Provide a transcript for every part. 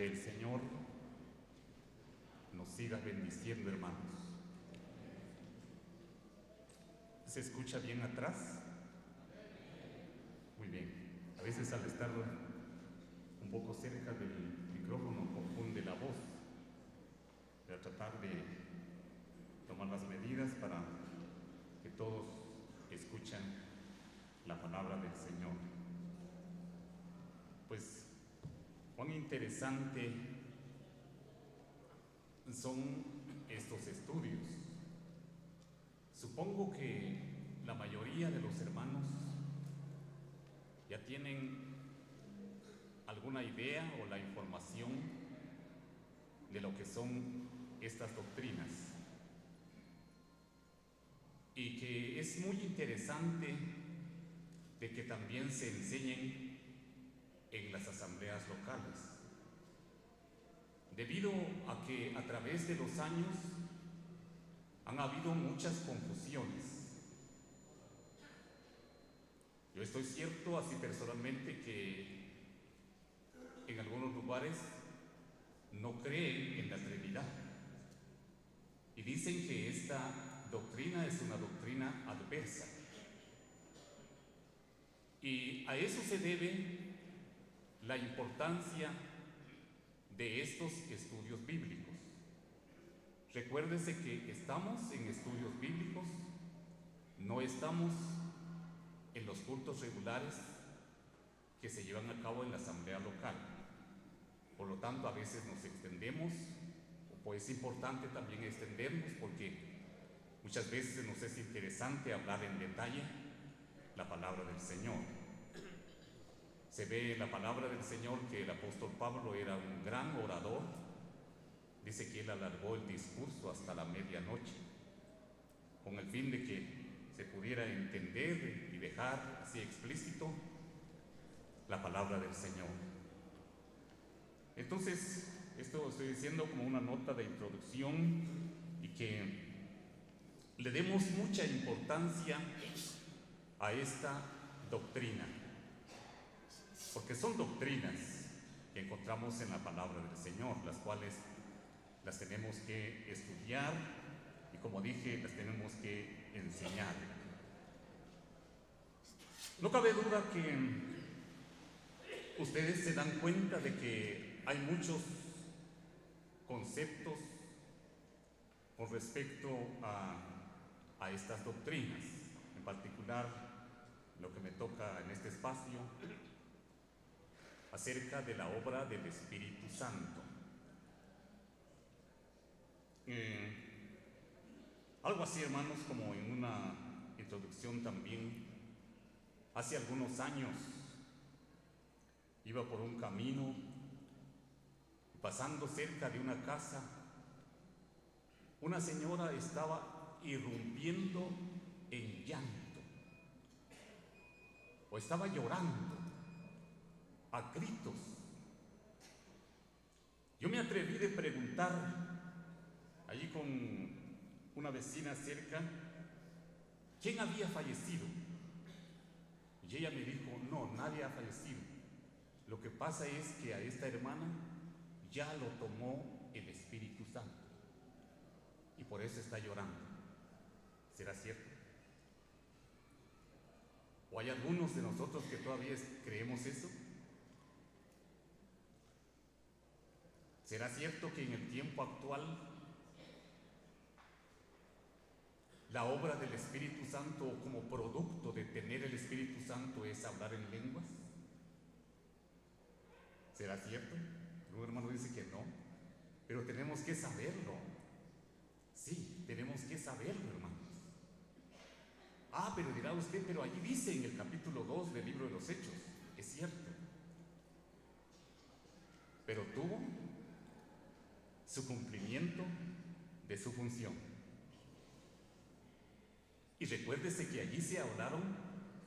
Que el Señor nos siga bendiciendo, hermanos. ¿Se escucha bien atrás? Muy bien. A veces al estar un poco cerca del micrófono confunde la voz. Voy a tratar de tomar las medidas para que todos escuchen la palabra del Señor. Pues cuán interesante son estos estudios. Supongo que la mayoría de los hermanos ya tienen alguna idea o la información de lo que son estas doctrinas. Y que es muy interesante de que también se enseñen en las asambleas locales. Debido a que a través de los años han habido muchas confusiones. Yo estoy cierto, así personalmente, que en algunos lugares no creen en la Trinidad. Y dicen que esta doctrina es una doctrina adversa. Y a eso se debe la importancia de estos estudios bíblicos. Recuérdese que estamos en estudios bíblicos, no estamos en los cultos regulares que se llevan a cabo en la asamblea local. Por lo tanto, a veces nos extendemos, pues es importante también extendernos porque muchas veces nos es interesante hablar en detalle la palabra del Señor. Se ve en la palabra del Señor que el apóstol Pablo era un gran orador. Dice que él alargó el discurso hasta la medianoche, con el fin de que se pudiera entender y dejar así explícito la palabra del Señor. Entonces, esto estoy diciendo como una nota de introducción y que le demos mucha importancia a esta doctrina, porque son doctrinas que encontramos en la palabra del Señor, las cuales las tenemos que estudiar y como dije, las tenemos que enseñar. No cabe duda que ustedes se dan cuenta de que hay muchos conceptos con respecto a, estas doctrinas, en particular lo que me toca en este espacio, acerca de la obra del Espíritu Santo. Eh, algo así, hermanos, como en una introducción también, hace algunos años iba por un camino, pasando cerca de una casa, una señora estaba irrumpiendo en llanto, o estaba llorando a gritos. Yo me atreví de preguntar allí con una vecina cerca, ¿quién había fallecido? Y ella me dijo, no, nadie ha fallecido. Lo que pasa es que a esta hermana ya lo tomó el Espíritu Santo y por eso está llorando. ¿Será cierto? ¿O hay algunos de nosotros que todavía creemos eso? ¿Será cierto que en el tiempo actual La obra del Espíritu Santo como producto de tener el Espíritu Santo es hablar en lenguas. ¿Será cierto? Un hermano dice que no, pero tenemos que saberlo. Sí, tenemos que saberlo, hermanos. Ah, pero dirá usted, pero allí dice en el capítulo 2 del libro de los Hechos, es cierto. Pero tuvo su cumplimiento de su función. Y recuérdese que allí se hablaron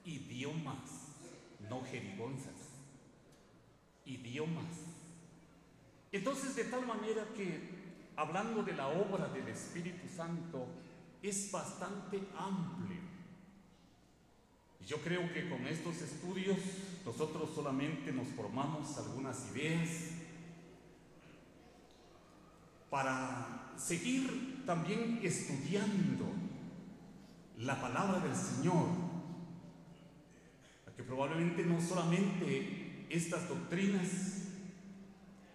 idiomas, no jerigonzas, idiomas. Entonces, de tal manera que, hablando de la obra del Espíritu Santo, es bastante amplio. Yo creo que con estos estudios nosotros solamente nos formamos algunas ideas para seguir también estudiando la palabra del Señor, que probablemente no solamente estas doctrinas,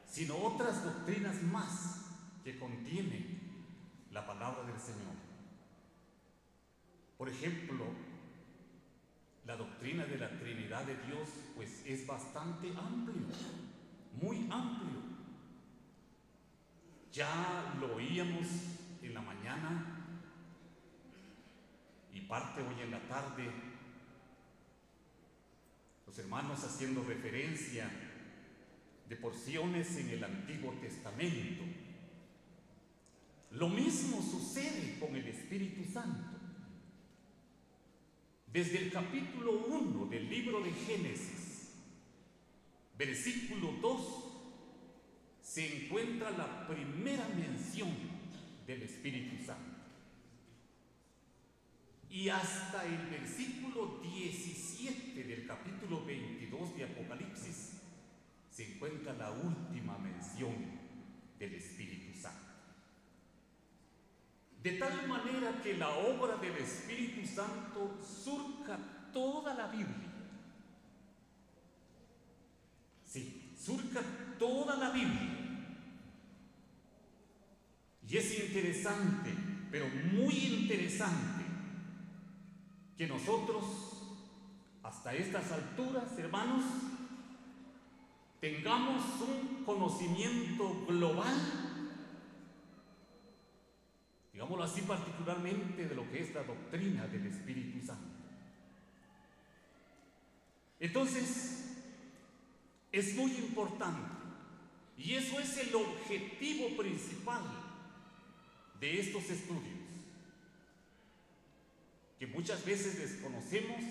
sino otras doctrinas más que contiene la palabra del Señor. Por ejemplo, la doctrina de la Trinidad de Dios pues es bastante amplio, muy amplio. Ya lo oíamos en la mañana y parte hoy en la tarde, los hermanos haciendo referencia de porciones en el Antiguo Testamento. Lo mismo sucede con el Espíritu Santo. Desde el capítulo 1 del libro de Génesis, versículo 2, se encuentra la primera mención del Espíritu Santo. Y hasta el versículo 17 del capítulo 22 de Apocalipsis se encuentra la última mención del Espíritu Santo. De tal manera que la obra del Espíritu Santo surca toda la Biblia. Sí, surca toda la Biblia. Y es interesante, pero muy interesante, que nosotros, hasta estas alturas, hermanos, tengamos un conocimiento global, digámoslo así particularmente, de lo que es la doctrina del Espíritu Santo. Entonces, es muy importante y eso es el objetivo principal de estos estudios que muchas veces desconocemos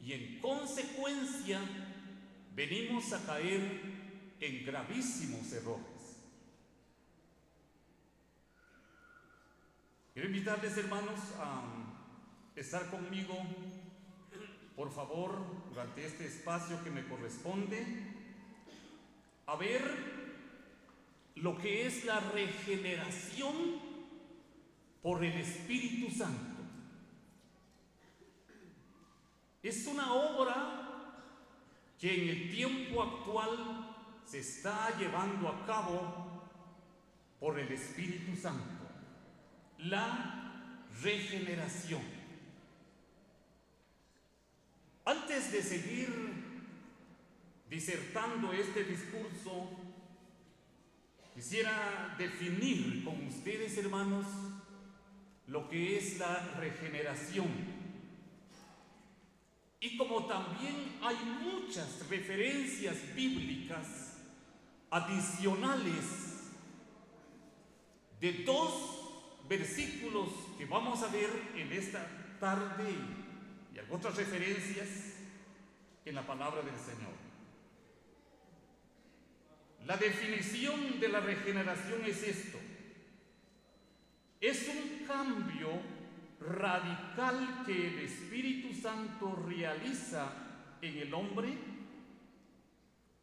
y en consecuencia venimos a caer en gravísimos errores. Quiero invitarles, hermanos, a estar conmigo, por favor, durante este espacio que me corresponde, a ver lo que es la regeneración por el Espíritu Santo. Es una obra que en el tiempo actual se está llevando a cabo por el Espíritu Santo. La regeneración. Antes de seguir disertando este discurso, quisiera definir con ustedes, hermanos, lo que es la regeneración y como también hay muchas referencias bíblicas adicionales de dos versículos que vamos a ver en esta tarde y otras referencias en la palabra del Señor. La definición de la regeneración es esto. Es un cambio radical que el Espíritu Santo realiza en el hombre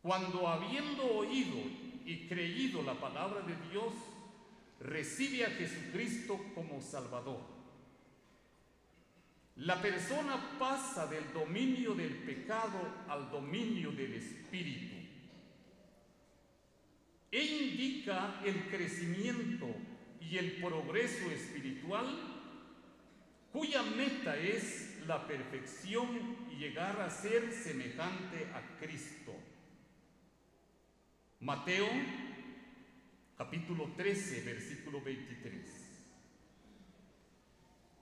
cuando habiendo oído y creído la palabra de Dios, recibe a Jesucristo como Salvador. La persona pasa del dominio del pecado al dominio del Espíritu e indica el crecimiento y el progreso espiritual cuya meta es la perfección y llegar a ser semejante a Cristo. Mateo capítulo 13, versículo 23.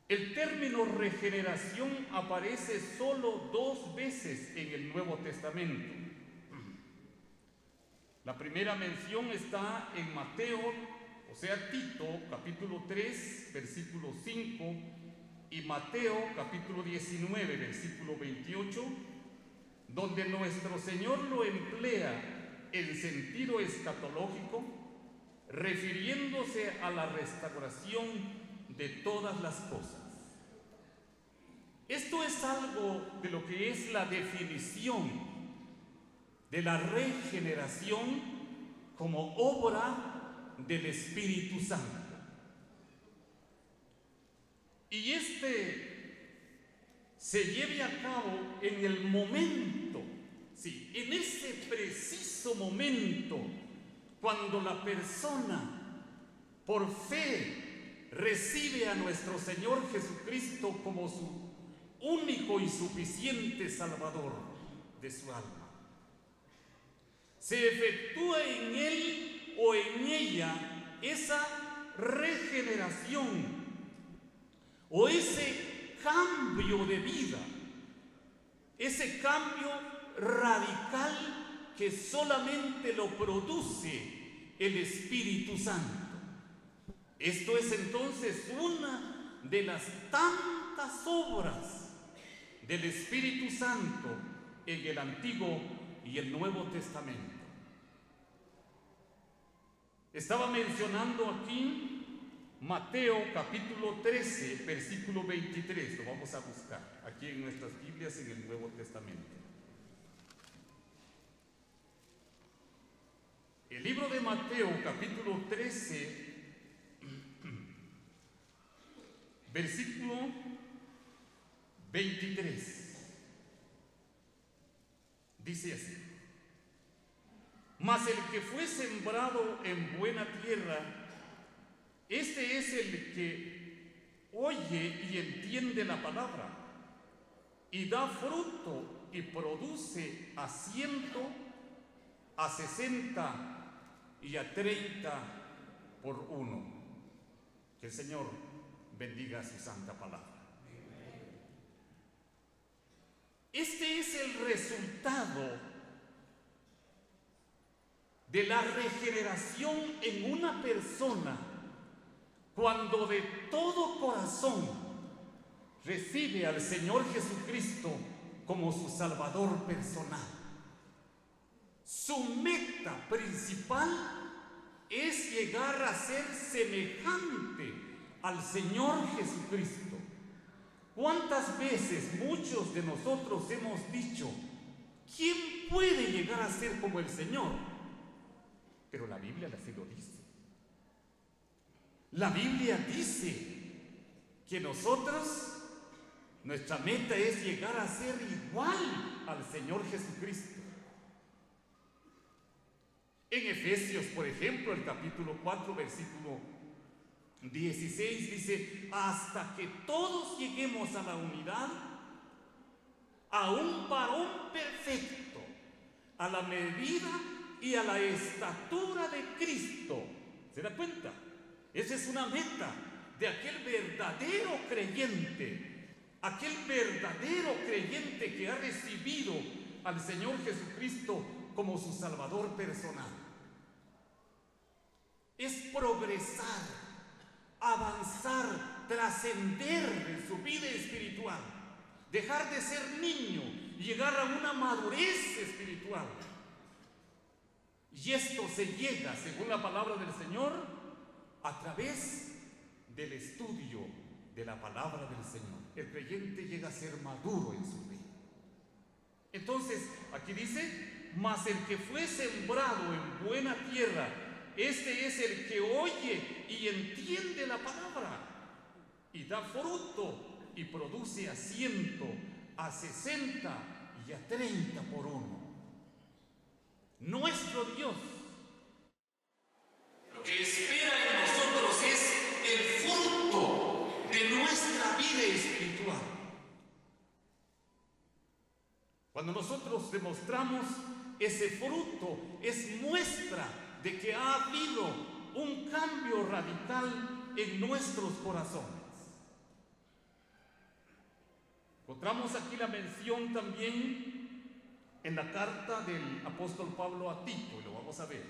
El término regeneración aparece solo dos veces en el Nuevo Testamento. La primera mención está en Mateo, o sea, Tito, capítulo 3, versículo 5, y Mateo capítulo 19, versículo 28, donde nuestro Señor lo emplea en sentido escatológico, refiriéndose a la restauración de todas las cosas. Esto es algo de lo que es la definición de la regeneración como obra del Espíritu Santo. Y este se lleve a cabo en el momento, sí, en ese preciso momento, cuando la persona por fe recibe a nuestro Señor Jesucristo como su único y suficiente Salvador de su alma. Se efectúa en él o en ella esa regeneración o ese cambio de vida, ese cambio radical que solamente lo produce el Espíritu Santo. Esto es entonces una de las tantas obras del Espíritu Santo en el Antiguo y el Nuevo Testamento. Estaba mencionando aquí Mateo capítulo 13, versículo 23, lo vamos a buscar aquí en nuestras Biblias en el Nuevo Testamento. El libro de Mateo capítulo 13, versículo 23, dice así, mas el que fue sembrado en buena tierra, este es el que oye y entiende la palabra y da fruto y produce a ciento, a sesenta y a treinta por uno. Que el Señor bendiga su santa palabra. Este es el resultado de la regeneración en una persona cuando de todo corazón recibe al Señor Jesucristo como su Salvador personal. Su meta principal es llegar a ser semejante al Señor Jesucristo. ¿Cuántas veces muchos de nosotros hemos dicho, ¿quién puede llegar a ser como el Señor? Pero la Biblia así lo dice. La Biblia dice que nosotros, nuestra meta es llegar a ser igual al Señor Jesucristo. En Efesios, por ejemplo, el capítulo 4, versículo 16 dice, hasta que todos lleguemos a la unidad, a un varón perfecto, a la medida y a la estatura de Cristo. ¿Se da cuenta? Esa es una meta de aquel verdadero creyente, aquel verdadero creyente que ha recibido al Señor Jesucristo como su Salvador personal. Es progresar, avanzar, trascender en su vida espiritual, dejar de ser niño llegar a una madurez espiritual. Y esto se llega, según la palabra del Señor, a través del estudio de la palabra del Señor. El creyente llega a ser maduro en su vida. Entonces, aquí dice, mas el que fue sembrado en buena tierra, este es el que oye y entiende la palabra y da fruto y produce a ciento, a sesenta y a treinta por uno. Nuestro Dios lo que espera en nosotros es el fruto de nuestra vida espiritual. Cuando nosotros demostramos ese fruto, es muestra de que ha habido un cambio radical en nuestros corazones. Encontramos aquí la mención también en la carta del apóstol Pablo a Tito, lo vamos a ver.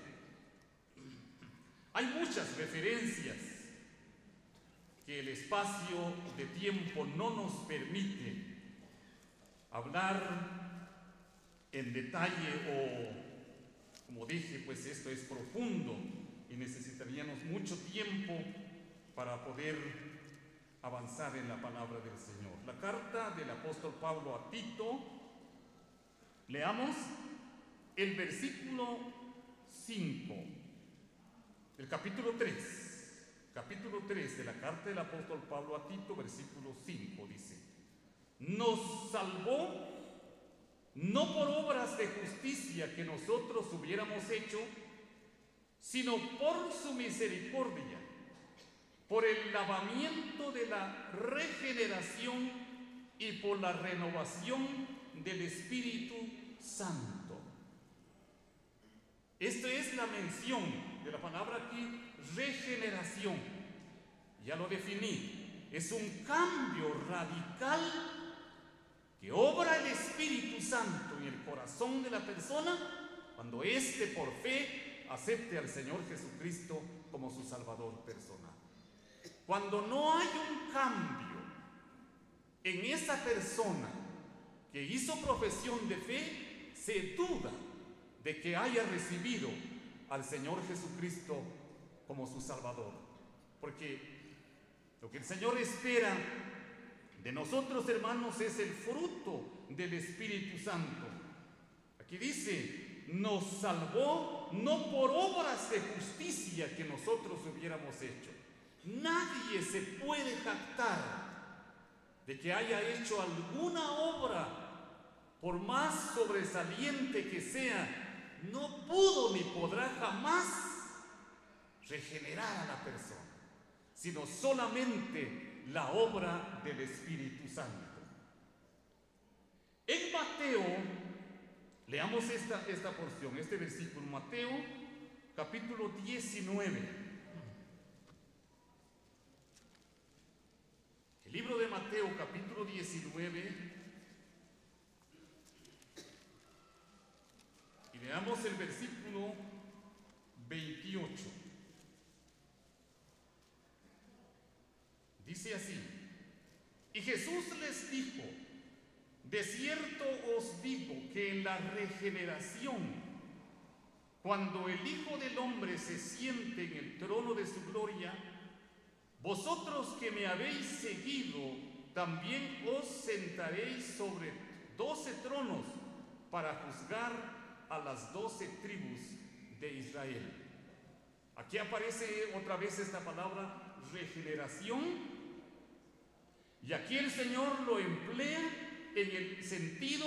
Hay muchas referencias que el espacio de tiempo no nos permite hablar en detalle o, como dije, pues esto es profundo y necesitaríamos mucho tiempo para poder avanzar en la palabra del Señor. La carta del apóstol Pablo a Tito, leamos el versículo 5. El capítulo 3, capítulo 3 de la carta del apóstol Pablo a Tito, versículo 5 dice, nos salvó no por obras de justicia que nosotros hubiéramos hecho, sino por su misericordia, por el lavamiento de la regeneración y por la renovación del Espíritu Santo. Esta es la mención de la palabra aquí, regeneración. Ya lo definí. Es un cambio radical que obra el Espíritu Santo en el corazón de la persona cuando éste por fe acepte al Señor Jesucristo como su Salvador personal. Cuando no hay un cambio en esa persona que hizo profesión de fe, se duda de que haya recibido al Señor Jesucristo como su Salvador. Porque lo que el Señor espera de nosotros, hermanos, es el fruto del Espíritu Santo. Aquí dice, nos salvó no por obras de justicia que nosotros hubiéramos hecho. Nadie se puede jactar de que haya hecho alguna obra, por más sobresaliente que sea, no pudo ni podrá jamás regenerar a la persona, sino solamente la obra del Espíritu Santo. En Mateo, leamos esta, esta porción, este versículo, Mateo capítulo 19. El libro de Mateo capítulo 19 y veamos el versículo 28. Dice así, y Jesús les dijo, de cierto os digo que en la regeneración, cuando el Hijo del Hombre se siente en el trono de su gloria, vosotros que me habéis seguido, también os sentaréis sobre doce tronos para juzgar a las doce tribus de Israel. Aquí aparece otra vez esta palabra regeneración. Y aquí el Señor lo emplea en el sentido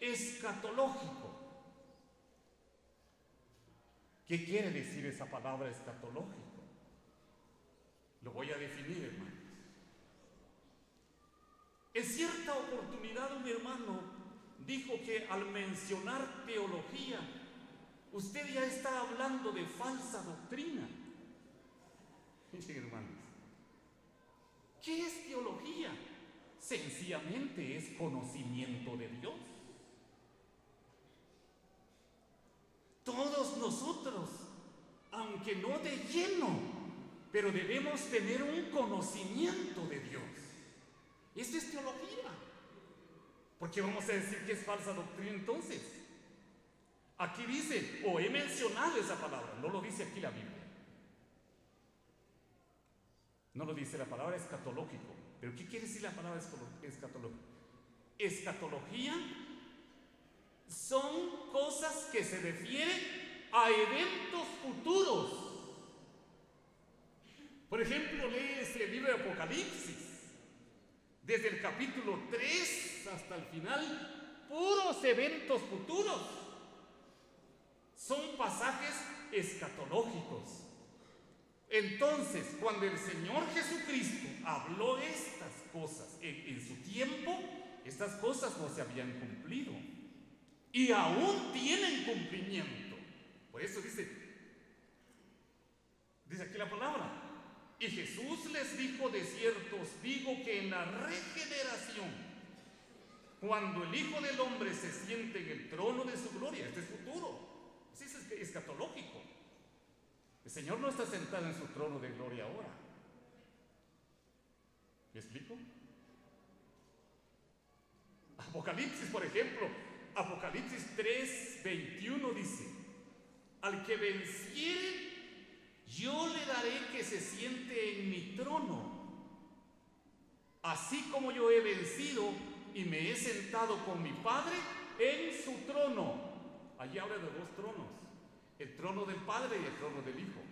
escatológico. ¿Qué quiere decir esa palabra escatológico? Lo voy a definir, hermanos. En cierta oportunidad un hermano dijo que al mencionar teología, usted ya está hablando de falsa doctrina. Miren, hermanos, ¿qué es teología? Sencillamente es conocimiento de Dios. Todos nosotros, aunque no de lleno, pero debemos tener un conocimiento de Dios. Esto es teología. ¿Por qué vamos a decir que es falsa doctrina entonces? Aquí dice, o he mencionado esa palabra, no lo dice aquí la Biblia. No lo dice la palabra escatológico. ¿Pero qué quiere decir la palabra escatológico? Escatología son cosas que se refieren a eventos futuros. Por ejemplo, lee este libro de Apocalipsis. Desde el capítulo 3 hasta el final, puros eventos futuros. Son pasajes escatológicos. Entonces, cuando el Señor Jesucristo habló estas cosas en, en, su tiempo, estas cosas no se habían cumplido. Y aún tienen cumplimiento. Por eso dice, dice aquí la palabra. Y Jesús les dijo, de cierto os digo que en la regeneración, cuando el Hijo del Hombre se siente en el trono de su gloria, este es futuro, es escatológico. El Señor no está sentado en su trono de gloria ahora. ¿Me explico? Apocalipsis, por ejemplo, Apocalipsis 3, 21 dice, al que venciere, yo le daré que se siente en mi trono, así como yo he vencido y me he sentado con mi Padre en su trono. Allí habla de dos tronos, el trono del Padre y el trono del Hijo.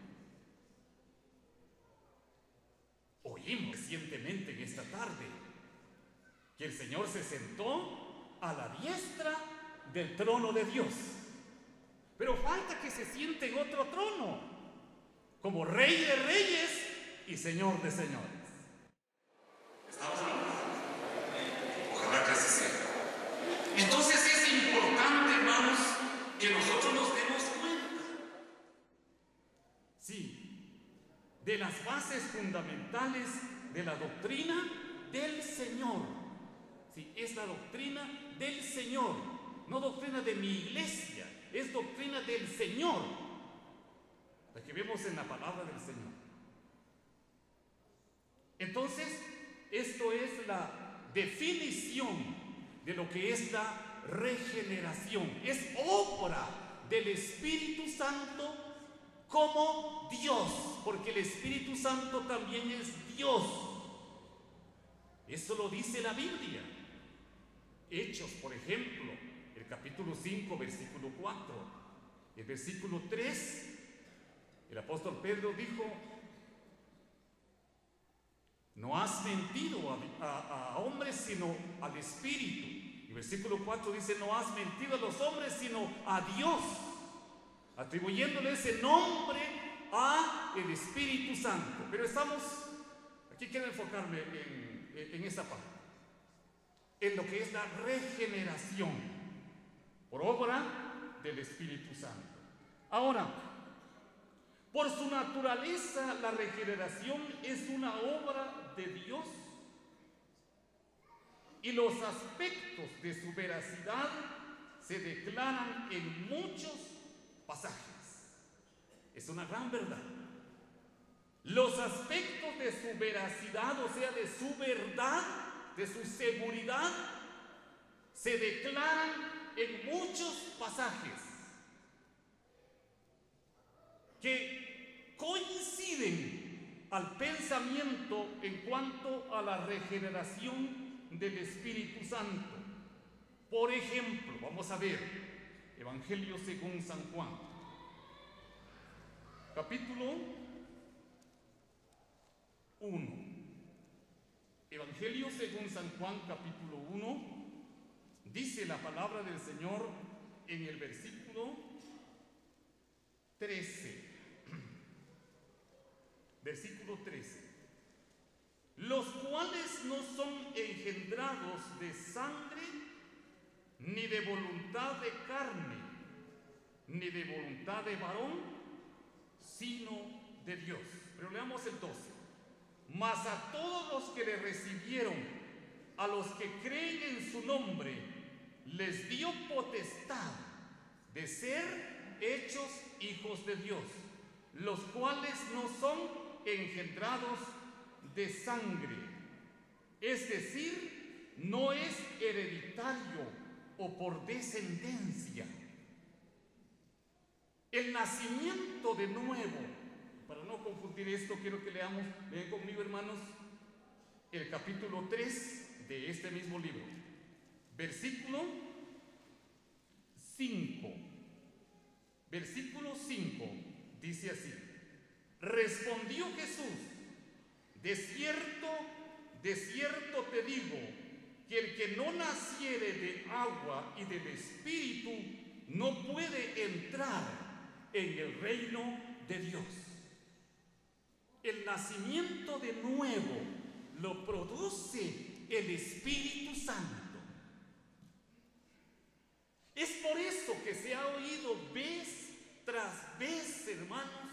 leímos recientemente en esta tarde que el Señor se sentó a la diestra del trono de Dios. Pero falta que se siente en otro trono, como Rey de Reyes y Señor de Señores. ¿Estamos Ojalá que así sea. Entonces es importante, hermanos, que nosotros nos demos cuenta. Sí, de las bases fundamentales de la doctrina del Señor. Sí, es la doctrina del Señor, no doctrina de mi iglesia, es doctrina del Señor, la que vemos en la palabra del Señor. Entonces, esto es la definición de lo que es la regeneración. Es obra del Espíritu Santo como Dios, porque el Espíritu Santo también es Dios. Eso lo dice la Biblia. Hechos, por ejemplo, el capítulo 5, versículo 4. El versículo 3, el apóstol Pedro dijo, no has mentido a, hombres sino al Espíritu. El versículo 4 dice, no has mentido a los hombres sino a Dios, atribuyéndole ese nombre a el Espíritu Santo. Pero estamos, aquí quiero enfocarme en, en esta parte, en lo que es la regeneración por obra del Espíritu Santo. Ahora, por su naturaleza, la regeneración es una obra de Dios y los aspectos de su veracidad se declaran en muchos pasajes. Es una gran verdad. Los aspectos de su veracidad, o sea, de su verdad, de su seguridad, se declaran en muchos pasajes que coinciden al pensamiento en cuanto a la regeneración del Espíritu Santo. Por ejemplo, vamos a ver Evangelio según San Juan, capítulo 1. Evangelio según San Juan, capítulo 1, dice la palabra del Señor en el versículo 13 versículo 13, los cuales no son engendrados de sangre, ni de voluntad de carne, ni de voluntad de varón, sino de Dios. Pero leamos el 12. Mas a todos los que le recibieron, a los que creen en su nombre, les dio potestad de ser hechos hijos de Dios, los cuales no son engendrados de sangre, es decir, no es hereditario o por descendencia. El nacimiento de nuevo, para no confundir esto, quiero que leamos, ven conmigo hermanos, el capítulo 3 de este mismo libro, versículo 5. Versículo 5 dice así. Respondió Jesús, de cierto, de cierto te digo, que el que no naciere de agua y del Espíritu no puede entrar en el reino de Dios. El nacimiento de nuevo lo produce el Espíritu Santo. Es por eso que se ha oído vez tras vez, hermanos,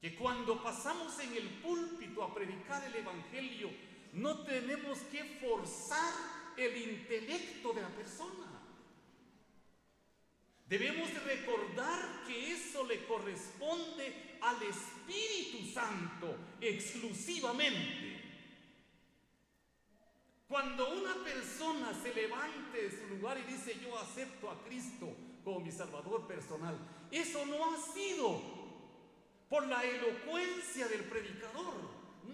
que cuando pasamos en el púlpito a predicar el Evangelio, no tenemos que forzar el intelecto de la persona. Debemos recordar que eso le corresponde al Espíritu Santo exclusivamente. Cuando una persona se levante de su lugar y dice yo acepto a Cristo como mi Salvador personal, eso no ha sido por la elocuencia del predicador,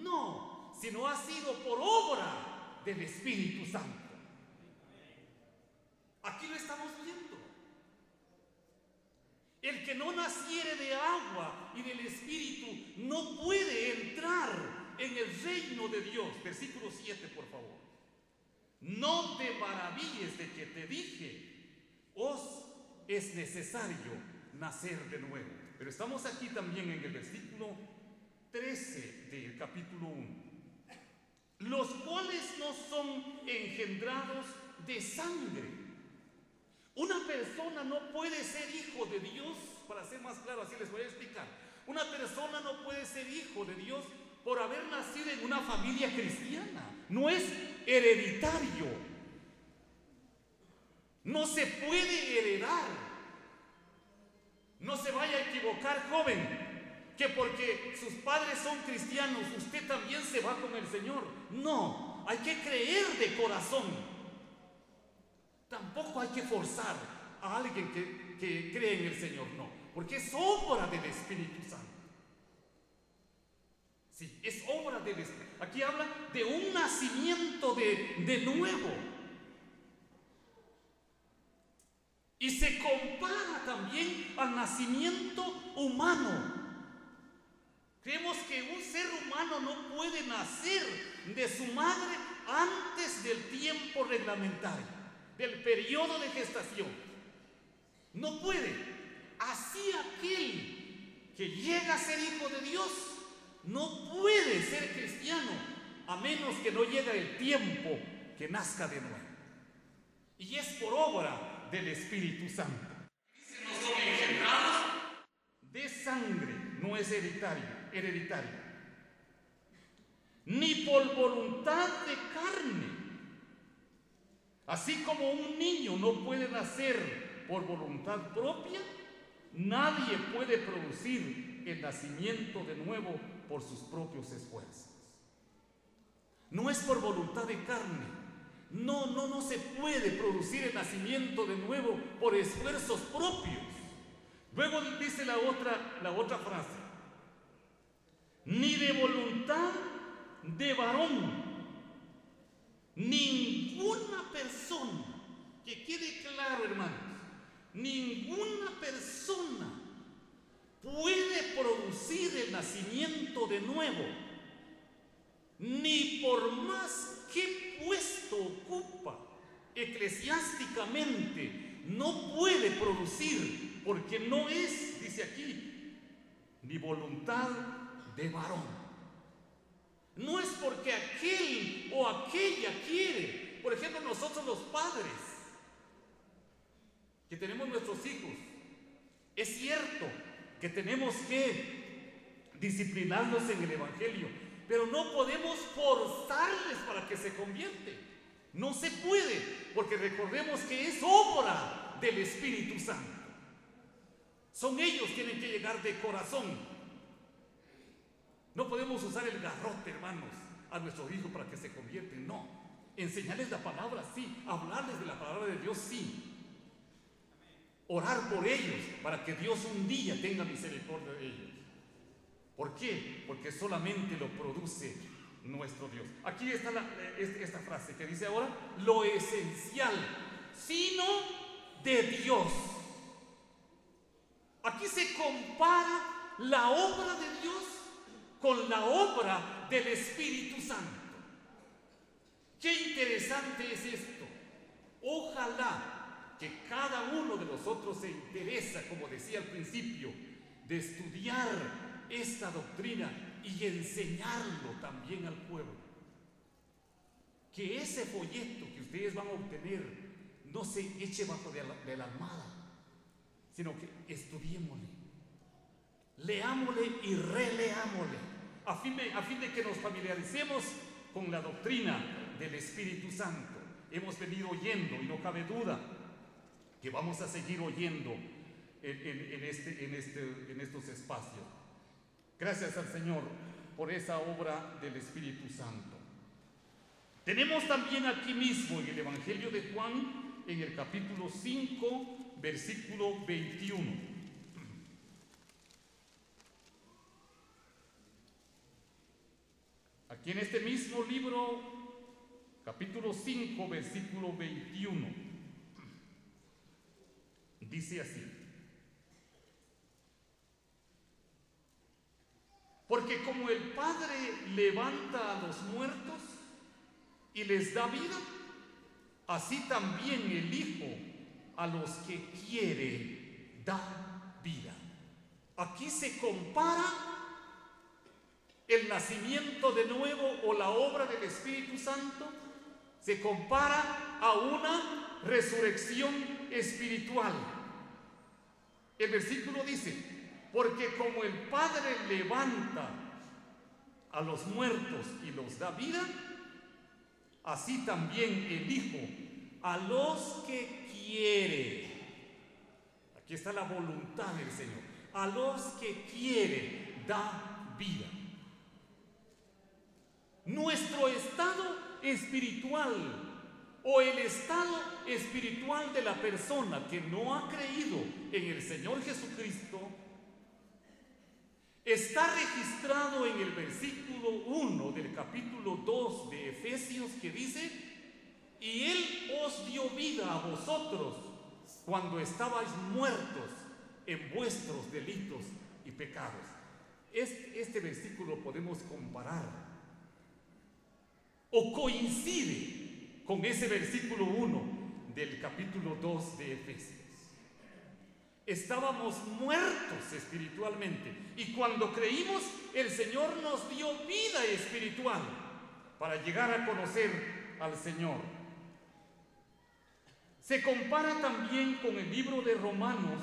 no, sino ha sido por obra del Espíritu Santo. Aquí lo estamos viendo. El que no naciere de agua y del Espíritu no puede entrar reino de Dios. Versículo 7, por favor. No te maravilles de que te dije, os es necesario nacer de nuevo. Pero estamos aquí también en el versículo 13 del capítulo 1. Los cuales no son engendrados de sangre. Una persona no puede ser hijo de Dios, para ser más claro, así les voy a explicar. Una persona no puede ser hijo de Dios por haber nacido en una familia cristiana. No es hereditario. No se puede heredar. No se vaya a equivocar, joven, que porque sus padres son cristianos, usted también se va con el Señor. No, hay que creer de corazón. Tampoco hay que forzar a alguien que, que cree en el Señor, no, porque es obra del Espíritu Santo. Sí, es obra del Espíritu. Aquí habla de un nacimiento de, de nuevo. Y se compara también al nacimiento humano. Creemos que un ser humano no puede nacer de su madre antes del tiempo reglamentario del periodo de gestación. No puede. Así aquel que llega a ser hijo de Dios no puede ser cristiano a menos que no llegue el tiempo que nazca de nuevo. Y es por obra del Espíritu Santo. No son engendrados de sangre, no es hereditario, hereditario. Ni por voluntad de carne Así como un niño no puede nacer por voluntad propia, nadie puede producir el nacimiento de nuevo por sus propios esfuerzos. No es por voluntad de carne. No, no, no se puede producir el nacimiento de nuevo por esfuerzos propios. Luego dice la otra, la otra frase. Ni de voluntad de varón Ninguna persona, que quede claro hermanos, ninguna persona puede producir el nacimiento de nuevo, ni por más que puesto ocupa eclesiásticamente, no puede producir, porque no es, dice aquí, ni voluntad de varón. No es porque aquel o aquella quiere. Por ejemplo, nosotros los padres, que tenemos nuestros hijos, es cierto que tenemos que disciplinarlos en el Evangelio, pero no podemos forzarles para que se convierten. No se puede, porque recordemos que es obra del Espíritu Santo. Son ellos tienen que llegar de corazón no podemos usar el garrote, hermanos, a nuestros hijos para que se convierten. No. Enseñarles la palabra, sí. Hablarles de la palabra de Dios, sí. Orar por ellos para que Dios un día tenga misericordia de ellos. ¿Por qué? Porque solamente lo produce nuestro Dios. Aquí está esta frase que dice ahora, lo esencial, sino de Dios. Aquí se compara la obra de Dios con la obra del Espíritu Santo. Qué interesante es esto. Ojalá que cada uno de nosotros se interesa, como decía al principio, de estudiar esta doctrina y enseñarlo también al pueblo. Que ese folleto que ustedes van a obtener no se eche bajo de la, almada, sino que estudiémosle leámosle y releámosle, a fin, de, que nos familiaricemos con la doctrina del Espíritu Santo. Hemos venido oyendo, y no cabe duda, que vamos a seguir oyendo en, este, este, en estos espacios. Gracias al Señor por esa obra del Espíritu Santo. Tenemos también aquí mismo en el Evangelio de Juan, en el capítulo 5, versículo 21. Y en este mismo libro, capítulo 5, versículo 21, dice así. Porque como el Padre levanta a los muertos y les da vida, así también el Hijo a los que quiere da vida. Aquí se compara el nacimiento de nuevo o la obra del Espíritu Santo, se compara a una resurrección espiritual. El versículo dice, porque como el Padre levanta a los muertos y los da vida, así también el Hijo a los que quiere. Aquí está la voluntad del Señor. A los que quiere da vida. Nuestro estado espiritual o el estado espiritual de la persona que no ha creído en el Señor Jesucristo está registrado en el versículo 1 del capítulo 2 de Efesios que dice, y Él os dio vida a vosotros cuando estabais muertos en vuestros delitos y pecados. Este, este versículo podemos comparar o coincide con ese versículo 1 del capítulo 2 de Efesios. Estábamos muertos espiritualmente y cuando creímos el Señor nos dio vida espiritual para llegar a conocer al Señor. Se compara también con el libro de Romanos,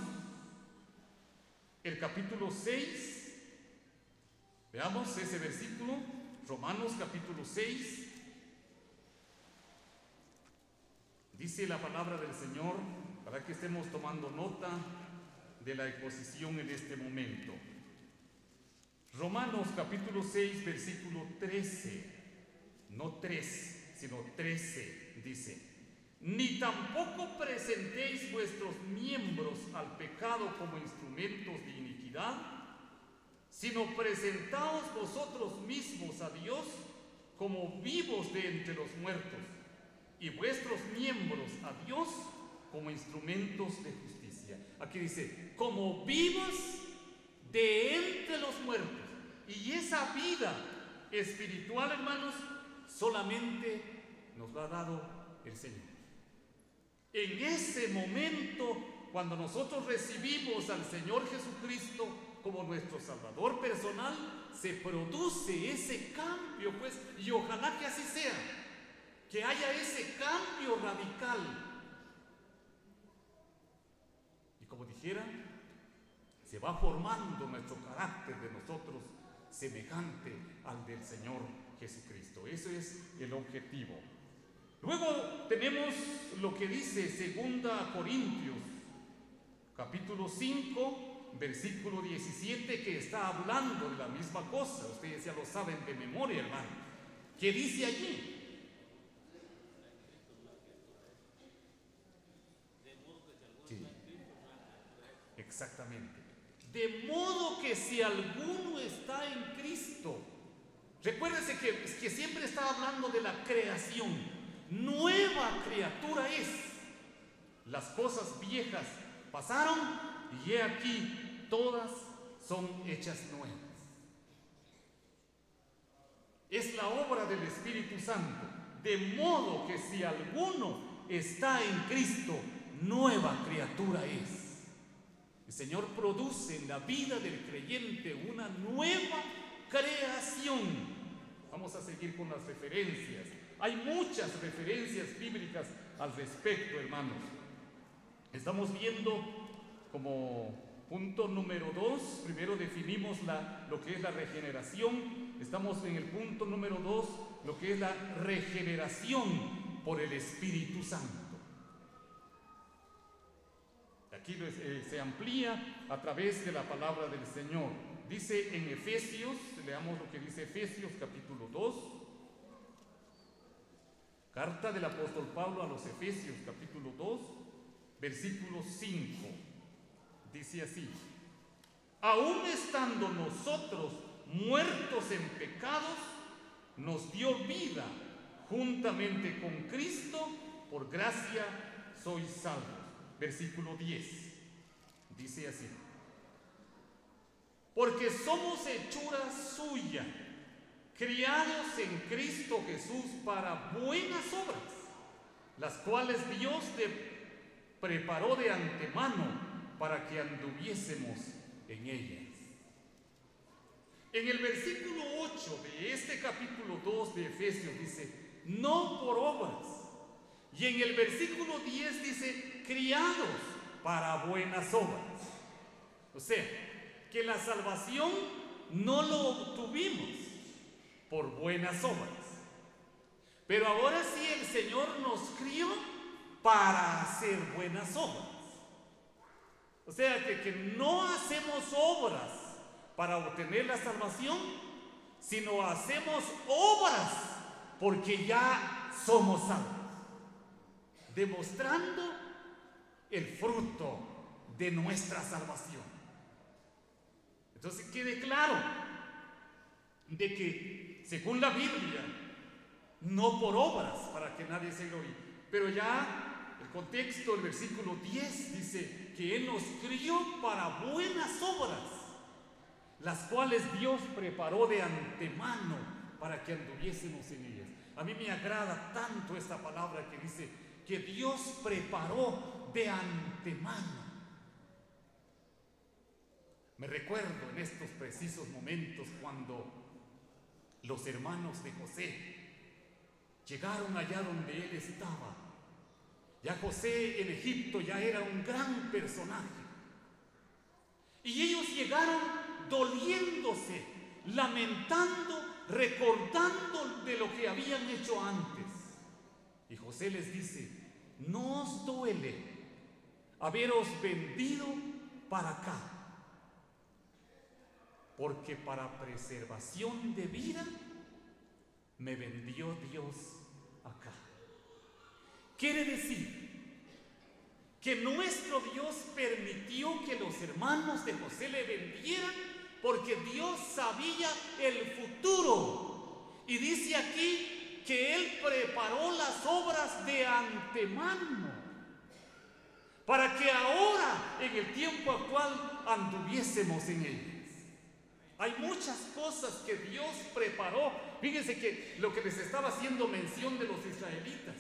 el capítulo 6. Veamos ese versículo, Romanos capítulo 6. Dice la palabra del Señor, para que estemos tomando nota de la exposición en este momento. Romanos capítulo 6, versículo 13, no 3, sino 13, dice, ni tampoco presentéis vuestros miembros al pecado como instrumentos de iniquidad, sino presentaos vosotros mismos a Dios como vivos de entre los muertos, y vuestros miembros a Dios como instrumentos de justicia. Aquí dice, como vivos de entre los muertos. Y esa vida espiritual, hermanos, solamente nos la ha dado el Señor. En ese momento, cuando nosotros recibimos al Señor Jesucristo como nuestro Salvador personal, se produce ese cambio, pues, y ojalá que así sea, que haya ese cambio radical. Y como dijera, se va formando nuestro carácter de nosotros semejante al del Señor Jesucristo. Eso es el objetivo. Luego tenemos lo que dice Segunda Corintios, capítulo 5, versículo 17, que está hablando de la misma cosa. Ustedes ya lo saben de memoria, hermano. ¿Qué dice allí? Exactamente. De modo que si alguno está en Cristo, recuérdese que, que siempre está hablando de la creación, nueva criatura es. Las cosas viejas pasaron y he aquí, todas son hechas nuevas. Es la obra del Espíritu Santo. De modo que si alguno está en Cristo, nueva criatura es. El Señor produce en la vida del creyente una nueva creación. Vamos a seguir con las referencias. Hay muchas referencias bíblicas al respecto, hermanos. Estamos viendo como punto número dos, primero definimos la, lo que es la regeneración. Estamos en el punto número dos, lo que es la regeneración por el Espíritu Santo. Aquí eh, se amplía a través de la palabra del Señor. Dice en Efesios, leamos lo que dice Efesios capítulo 2, carta del apóstol Pablo a los Efesios capítulo 2, versículo 5. Dice así, aún estando nosotros muertos en pecados, nos dio vida juntamente con Cristo, por gracia sois salvos versículo 10. Dice así. porque somos hechura suya, criados en Cristo Jesús para buenas obras, las cuales Dios preparó de antemano para que anduviésemos en ellas. En el versículo 8 de este capítulo 2 de Efesios dice, no por obras. Y en el versículo 10 dice, criados para buenas obras. O sea, que la salvación no lo obtuvimos por buenas obras. Pero ahora sí el Señor nos crió para hacer buenas obras. O sea que, que no hacemos obras para obtener la salvación, sino hacemos obras porque ya somos salvos, demostrando el fruto de nuestra salvación. Entonces quede claro de que, según la Biblia, no por obras para que nadie se gloríe, pero ya el contexto del versículo 10 dice que Él nos crió para buenas obras, las cuales Dios preparó de antemano para que anduviésemos en ellas. A mí me agrada tanto esta palabra que dice que Dios preparó de antemano. Me recuerdo en estos precisos momentos cuando los hermanos de José llegaron allá donde él estaba. Ya José en Egipto ya era un gran personaje. Y ellos llegaron doliéndose, lamentando, recordando de lo que habían hecho antes. Y José les dice, no os duele haberos vendido para acá porque para preservación de vida me vendió Dios acá. Quiere decir que nuestro Dios permitió que los hermanos de José le vendieran porque Dios sabía el futuro. Y dice aquí que Él preparó las obras de antemano para que ahora, en el tiempo actual, anduviésemos en ellas. Hay muchas cosas que Dios preparó. Fíjense que lo que les estaba haciendo mención de los israelitas.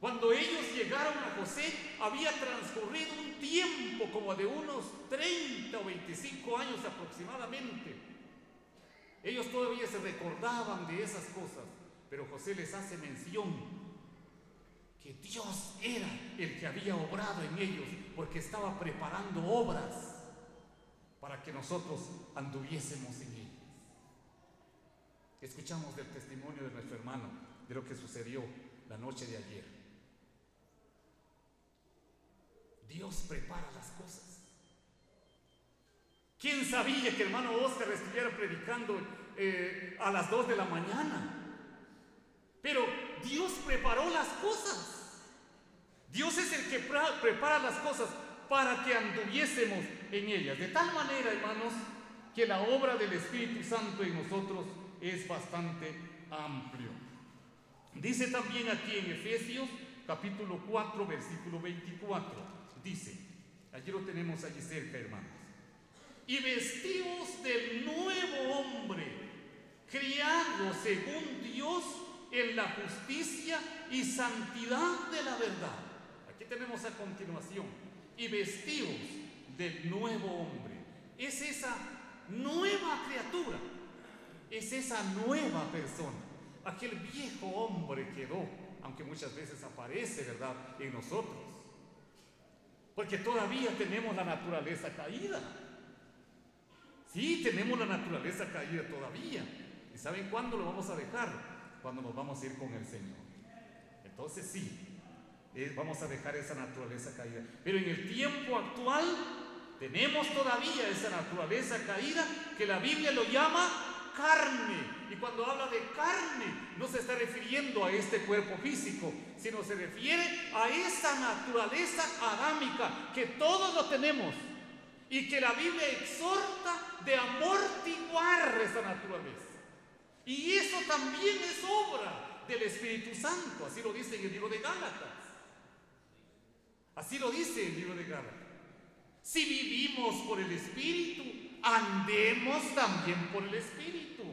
Cuando ellos llegaron a José, había transcurrido un tiempo como de unos 30 o 25 años aproximadamente. Ellos todavía se recordaban de esas cosas, pero José les hace mención que Dios era el que había obrado en ellos porque estaba preparando obras para que nosotros anduviésemos en ellas. Escuchamos del testimonio de nuestro hermano, de lo que sucedió la noche de ayer. Dios prepara las cosas. ¿Quién sabía que hermano Oscar estuviera predicando eh, a las 2 de la mañana? Pero Dios preparó las cosas. Dios es el que prepara las cosas para que anduviésemos en ellas. De tal manera, hermanos, que la obra del Espíritu Santo en nosotros es bastante amplio. Dice también aquí en Efesios capítulo 4, versículo 24. Dice, allí lo tenemos allí cerca, hermanos. Y vestidos del nuevo hombre, criado según Dios en la justicia y santidad de la verdad. Tenemos a continuación y vestidos del nuevo hombre. Es esa nueva criatura, es esa nueva persona. Aquel viejo hombre quedó, aunque muchas veces aparece, ¿verdad?, en nosotros. Porque todavía tenemos la naturaleza caída. Sí, tenemos la naturaleza caída todavía. ¿Y saben cuándo lo vamos a dejar? Cuando nos vamos a ir con el Señor. Entonces sí, eh, vamos a dejar esa naturaleza caída. Pero en el tiempo actual tenemos todavía esa naturaleza caída que la Biblia lo llama carne. Y cuando habla de carne, no se está refiriendo a este cuerpo físico, sino se refiere a esa naturaleza adámica que todos lo tenemos y que la Biblia exhorta de amortiguar esa naturaleza. Y eso también es obra del Espíritu Santo, así lo dice en el libro de Gálatas. Así lo dice el libro de Gálatas. Si vivimos por el Espíritu, andemos también por el Espíritu.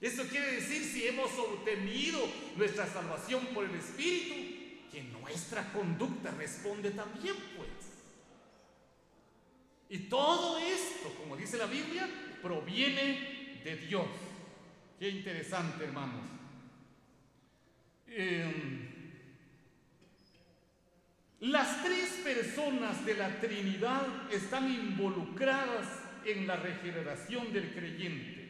Eso quiere decir, si hemos obtenido nuestra salvación por el Espíritu, que nuestra conducta responde también, pues. Y todo esto, como dice la Biblia, proviene de Dios. Qué interesante, hermanos. Em, las tres personas de la Trinidad están involucradas en la regeneración del creyente.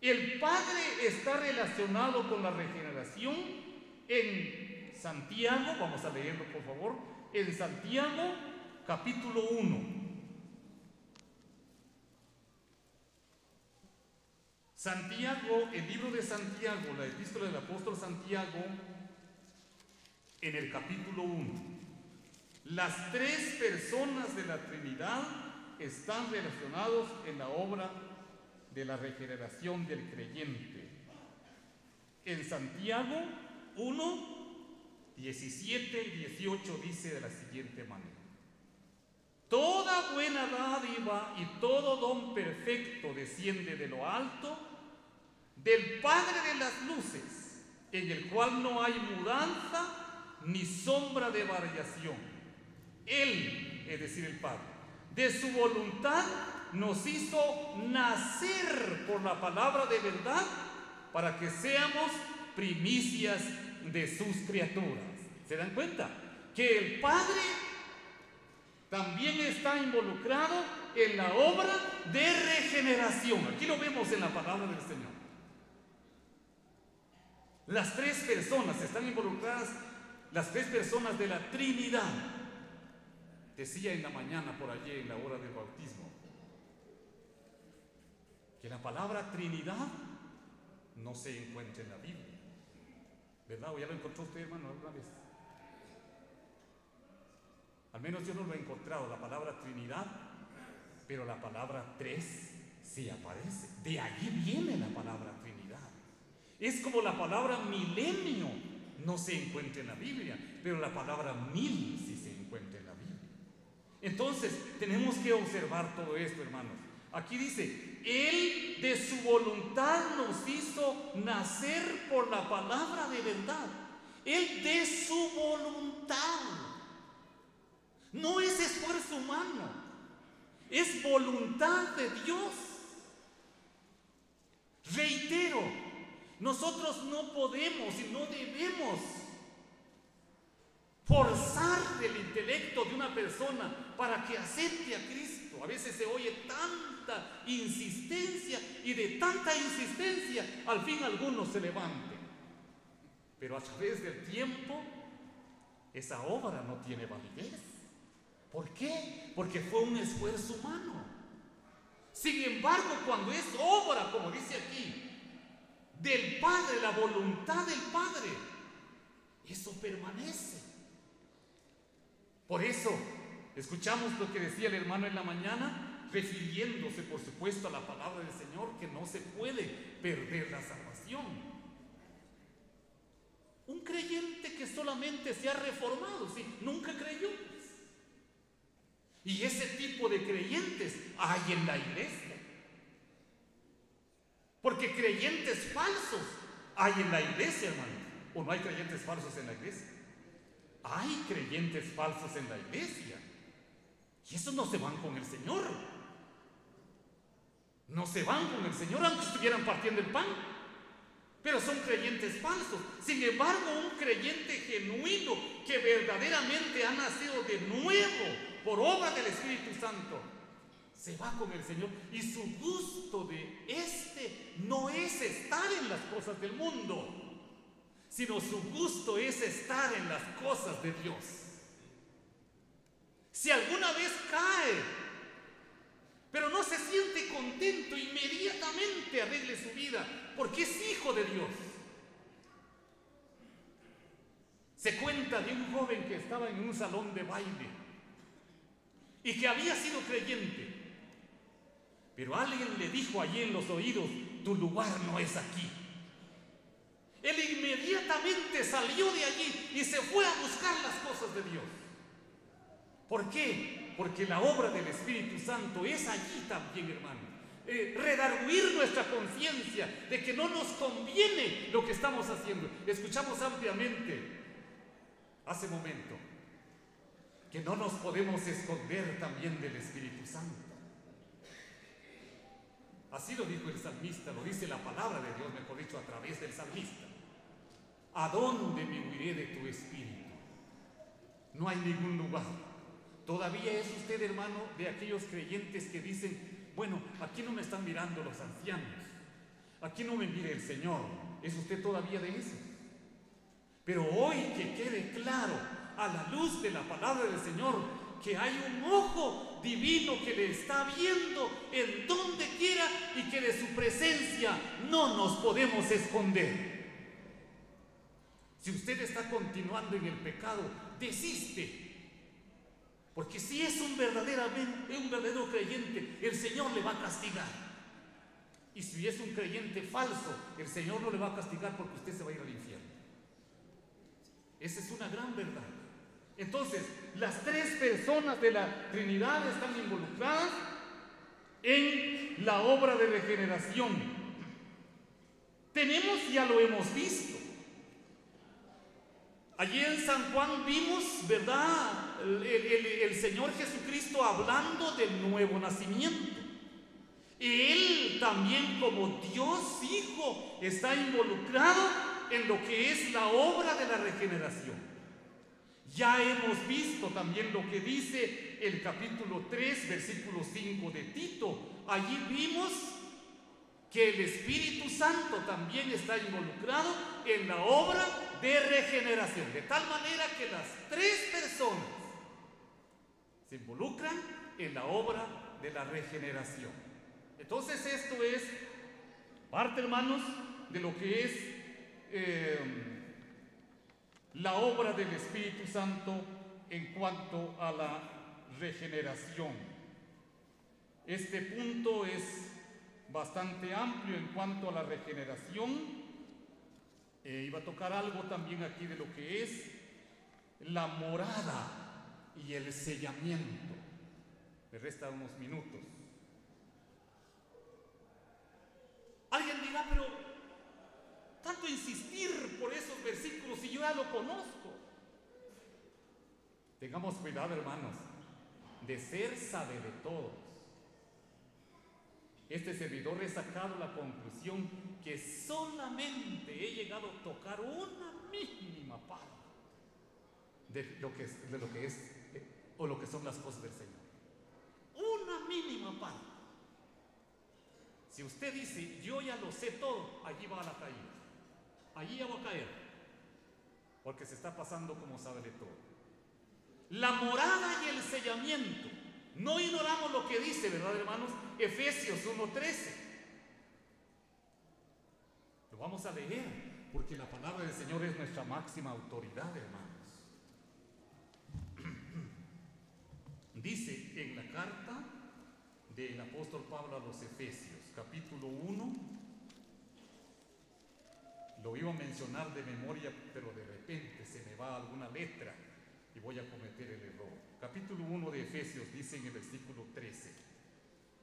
El Padre está relacionado con la regeneración en Santiago, vamos a leerlo por favor, en Santiago capítulo 1. Santiago, el libro de Santiago, la epístola del apóstol Santiago, en el capítulo 1. Las tres personas de la Trinidad están relacionados en la obra de la regeneración del creyente. En Santiago 1, 17 y 18 dice de la siguiente manera. Toda buena dádiva y todo don perfecto desciende de lo alto, del Padre de las luces, en el cual no hay mudanza ni sombra de variación. Él, es decir, el Padre, de su voluntad nos hizo nacer por la palabra de verdad para que seamos primicias de sus criaturas. ¿Se dan cuenta? Que el Padre también está involucrado en la obra de regeneración. Aquí lo vemos en la palabra del Señor. Las tres personas están involucradas, las tres personas de la Trinidad decía en la mañana por allí en la hora del bautismo, que la palabra Trinidad no se encuentra en la Biblia. ¿Verdad? ¿O ya lo encontró usted, hermano, alguna vez? Al menos yo no lo he encontrado, la palabra Trinidad, pero la palabra tres sí aparece. De allí viene la palabra Trinidad. Es como la palabra milenio no se encuentra en la Biblia, pero la palabra mil sí se encuentra en la Biblia. Entonces, tenemos que observar todo esto, hermanos. Aquí dice, Él de su voluntad nos hizo nacer por la palabra de verdad. Él de su voluntad. No es esfuerzo humano, es voluntad de Dios. Reitero, nosotros no podemos y no debemos forzar el intelecto de una persona para que acepte a Cristo. A veces se oye tanta insistencia y de tanta insistencia al fin algunos se levanten. Pero a través del tiempo esa obra no tiene validez. ¿Por qué? Porque fue un esfuerzo humano. Sin embargo, cuando es obra, como dice aquí, del Padre, la voluntad del Padre, eso permanece. Por eso, escuchamos lo que decía el hermano en la mañana, refiriéndose, por supuesto, a la palabra del Señor, que no se puede perder la salvación. Un creyente que solamente se ha reformado, sí, nunca creyó. Y ese tipo de creyentes hay en la iglesia. Porque creyentes falsos hay en la iglesia, hermano. ¿O no hay creyentes falsos en la iglesia? Hay creyentes falsos en la iglesia. Y esos no se van con el Señor. No se van con el Señor aunque estuvieran partiendo el pan. Pero son creyentes falsos. Sin embargo, un creyente genuino que verdaderamente ha nacido de nuevo por obra del Espíritu Santo, se va con el Señor. Y su gusto de este no es estar en las cosas del mundo sino su gusto es estar en las cosas de Dios. Si alguna vez cae, pero no se siente contento, inmediatamente arregle su vida, porque es hijo de Dios. Se cuenta de un joven que estaba en un salón de baile y que había sido creyente, pero alguien le dijo allí en los oídos, tu lugar no es aquí. Él inmediatamente salió de allí y se fue a buscar las cosas de Dios. ¿Por qué? porque la obra del Espíritu Santo es allí también, hermano. Eh, redarguir nuestra conciencia de que no nos conviene lo que estamos haciendo. Escuchamos ampliamente hace momento que no nos podemos esconder también del Espíritu Santo. Así lo dijo el salmista, lo dice la palabra de Dios, mejor dicho, a través del salmista. ¿A dónde me huiré de tu espíritu? No hay ningún lugar. Todavía es usted, hermano, de aquellos creyentes que dicen, bueno, aquí no me están mirando los ancianos, aquí no me mire el Señor. ¿Es usted todavía de eso? Pero hoy que quede claro a la luz de la palabra del Señor que hay un ojo divino que le está viendo en donde quiera y que de su presencia no nos podemos esconder. Si usted está continuando en el pecado, desiste. Porque si es un verdadero, un verdadero creyente, el Señor le va a castigar. Y si es un creyente falso, el Señor no le va a castigar porque usted se va a ir al infierno. Esa es una gran verdad. Entonces, las tres personas de la Trinidad están involucradas en la obra de regeneración. Tenemos, ya lo hemos visto, Allí en San Juan vimos, ¿verdad? El, Señor Jesucristo hablando del nuevo nacimiento. Él también como Dios Hijo está involucrado en lo que es la obra de la regeneración. Ya hemos visto también lo que dice el capítulo 3, versículo 5 de Tito. Allí vimos que el Espíritu Santo también está involucrado en la obra de regeneración, de tal manera que las tres personas se involucran en la obra de la regeneración. Entonces esto es parte, hermanos, de lo que es eh, la obra del Espíritu Santo en cuanto a la regeneración. Este punto es bastante amplio en cuanto a la regeneración. Eh, iba a tocar algo también aquí de lo que es la morada y el sellamiento. Me restan unos minutos. Alguien dirá, pero tanto insistir por esos versículos si yo ya lo conozco. Tengamos cuidado, hermanos, de ser sabe de todo. Este servidor he sacado la conclusión que solamente he llegado a tocar una mínima parte de lo que es, de lo que es eh, o lo que son las cosas del Señor. Una mínima parte. Si usted dice, yo ya lo sé todo, allí va la caída. Allí ya va a caer. Porque se está pasando como sabe de todo. La morada y el sellamiento no ignoramos lo que dice, ¿verdad, hermanos? Efesios 1:13. Lo vamos a leer, porque la palabra del Señor es nuestra máxima autoridad, hermanos. Dice en la carta del apóstol Pablo a los Efesios, capítulo 1, lo iba a mencionar de memoria, pero de repente se me va alguna letra y voy a cometer el error capítulo 1 de Efesios dice en el versículo 13,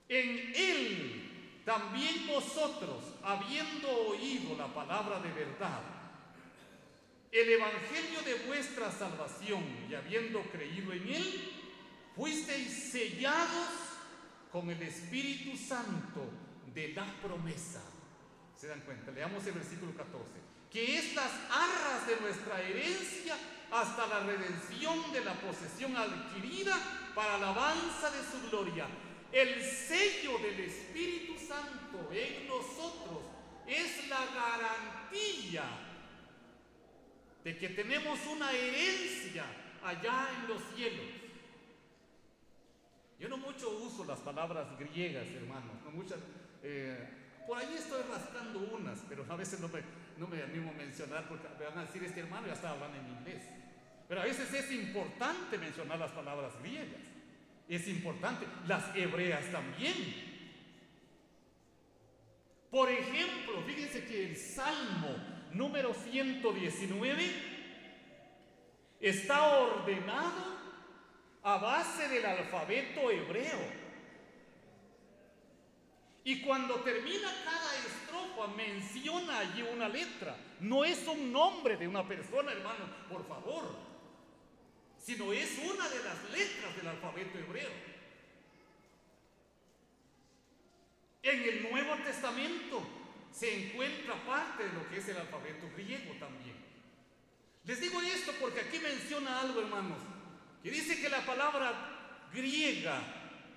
en él también vosotros, habiendo oído la palabra de verdad, el evangelio de vuestra salvación y habiendo creído en él, fuisteis sellados con el Espíritu Santo de la promesa. ¿Se dan cuenta? Leamos el versículo 14. Que estas arras de nuestra herencia hasta la redención de la posesión adquirida para alabanza de su gloria. El sello del Espíritu Santo en nosotros es la garantía de que tenemos una herencia allá en los cielos. Yo no mucho uso las palabras griegas, hermanos, no muchas. Eh, por ahí estoy rascando unas, pero a veces no me, no me animo a mencionar porque me van a decir, este hermano ya está hablando en inglés. Pero a veces es importante mencionar las palabras griegas. Es importante. Las hebreas también. Por ejemplo, fíjense que el Salmo número 119 está ordenado a base del alfabeto hebreo. Y cuando termina cada estrofa menciona allí una letra. No es un nombre de una persona, hermano, por favor, sino es una de las letras del alfabeto hebreo. En el Nuevo Testamento se encuentra parte de lo que es el alfabeto griego también. Les digo esto porque aquí menciona algo, hermanos, que dice que la palabra griega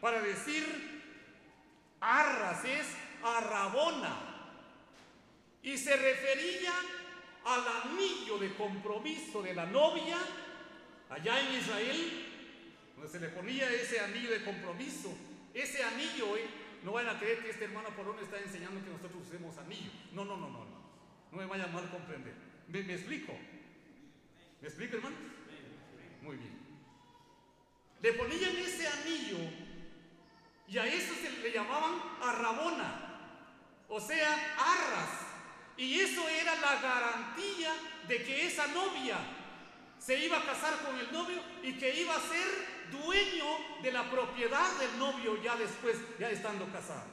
para decir arras es arrabona y se refería al anillo de compromiso de la novia allá en Israel, donde se le ponía ese anillo de compromiso. Ese anillo, eh, no vayan a creer que este hermano Polón está enseñando que nosotros usemos anillo. No, no, no, no, no. No me vaya mal comprender. ¿Me, explico? ¿Me explico, hermano? Muy bien. Le ponían ese anillo y a eso se le llamaban arrabona, o sea, arras. Y eso era la garantía de que esa novia se iba a casar con el novio y que iba a ser dueño de la propiedad del novio ya después, ya estando casados.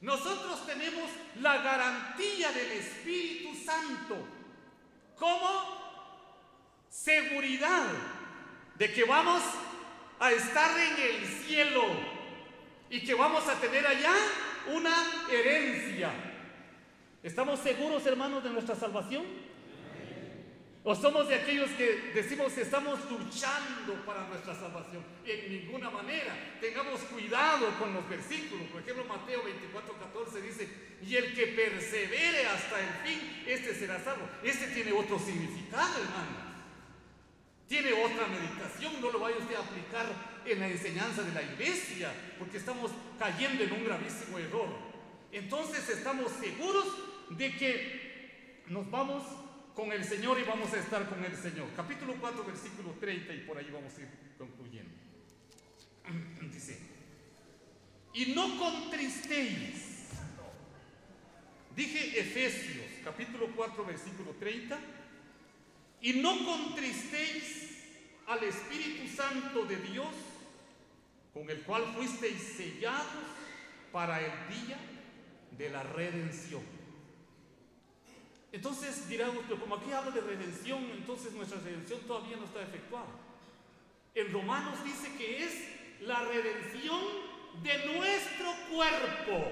Nosotros tenemos la garantía del Espíritu Santo como seguridad de que vamos a estar en el cielo y que vamos a tener allá una herencia. ¿Estamos seguros, hermanos, de nuestra salvación? ¿O somos de aquellos que decimos que estamos luchando para nuestra salvación? En ninguna manera. Tengamos cuidado con los versículos. Por ejemplo, Mateo 24, 14 dice, y el que persevere hasta el fin, este será salvo. Este tiene otro significado, hermanos. Tiene otra meditación. No lo vaya usted a aplicar en la enseñanza de la iglesia, porque estamos cayendo en un gravísimo error. Entonces estamos seguros de que nos vamos con el Señor y vamos a estar con el Señor. Capítulo 4, versículo 30 y por ahí vamos a ir concluyendo. Dice, y no contristéis. Dije Efesios, capítulo 4, versículo 30, y no contristéis al Espíritu Santo de Dios, con el cual fuisteis sellados para el día de la redención. Entonces dirán, pero como aquí habla de redención, entonces nuestra redención todavía no está efectuada. En Romanos dice que es la redención de nuestro cuerpo.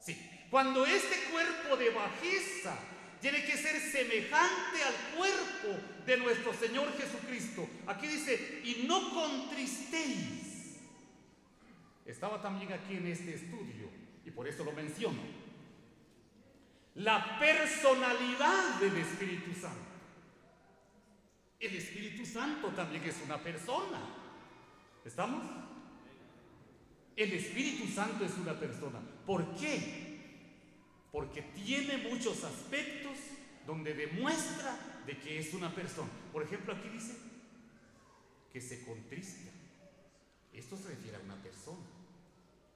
Sí, cuando este cuerpo de bajeza tiene que ser semejante al cuerpo de nuestro Señor Jesucristo. Aquí dice, y no contristéis. Estaba también aquí en este estudio, y por eso lo menciono. La personalidad del Espíritu Santo. El Espíritu Santo también es una persona. ¿Estamos? El Espíritu Santo es una persona. ¿Por qué? Porque tiene muchos aspectos donde demuestra de que es una persona. Por ejemplo, aquí dice que se contrista. Esto se refiere a una persona.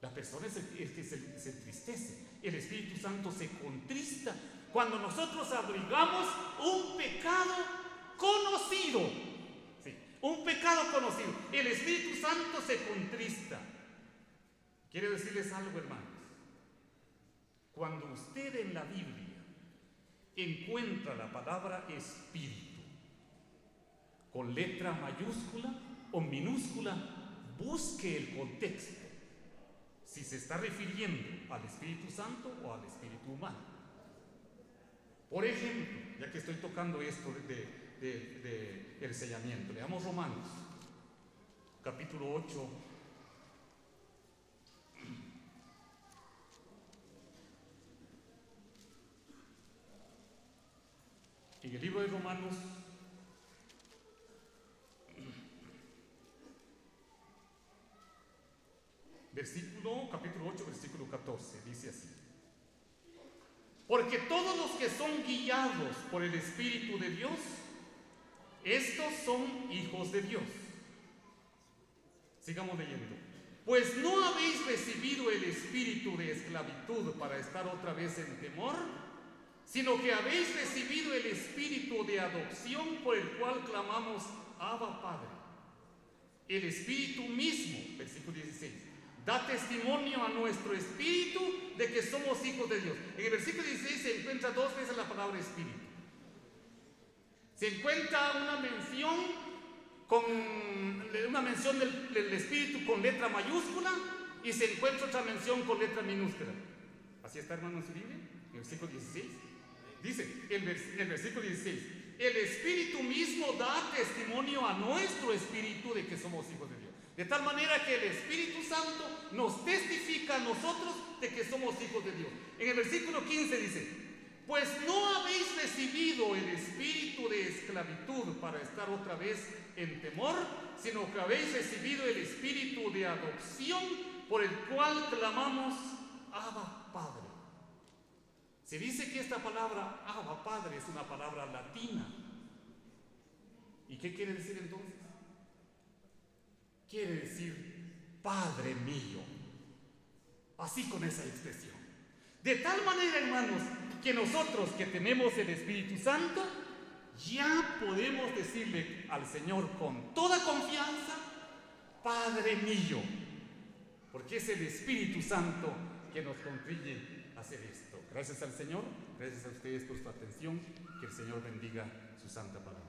La persona es el, que se, entristece. El Espíritu Santo se contrista cuando nosotros abrigamos un pecado conocido. Un pecado conocido. El Espíritu Santo se contrista. Quiere decirles algo, hermano. Cuando usted en la Biblia encuentra la palabra espíritu con letra mayúscula o minúscula, busque el contexto. Si se está refiriendo al Espíritu Santo o al Espíritu humano. Por ejemplo, ya que estoy tocando esto de, de, el sellamiento, leamos Romanos, capítulo 8, En el libro de Romanos, versículo, capítulo 8, versículo 14, dice así. Porque todos los que son guiados por el Espíritu de Dios, estos son hijos de Dios. Sigamos leyendo. Pues no habéis recibido el espíritu de esclavitud para estar otra vez en temor, sino que habéis recibido el espíritu de adopción por el cual clamamos Abba Padre. El Espíritu mismo, versículo 16, da testimonio a nuestro espíritu de que somos hijos de Dios. En el versículo 16 se encuentra dos veces la palabra espíritu. Se encuentra una mención con una mención del, espíritu con letra mayúscula y se encuentra otra mención con letra minúscula. Así está, hermano, en su Biblia, en el versículo 16. Dice, el, el versículo 16, el Espíritu mismo da testimonio a nuestro espíritu de que somos hijos de Dios. De tal manera que el Espíritu Santo nos testifica a nosotros de que somos hijos de Dios. En el versículo 15 dice, pues no habéis recibido el espíritu de esclavitud para estar otra vez en temor, sino que habéis recibido el espíritu de adopción por el cual clamamos, Abba Padre. Se dice que esta palabra, Abba Padre, es una palabra latina. ¿Y qué quiere decir entonces? Quiere decir Padre mío. Así con esa expresión. De tal manera, hermanos, que nosotros que tenemos el Espíritu Santo, ya podemos decirle al Señor con toda confianza, Padre mío, porque es el Espíritu Santo que nos contribuye a hacer esto. Gracias al Señor, gracias a ustedes por su atención, que el Señor bendiga su santa palabra.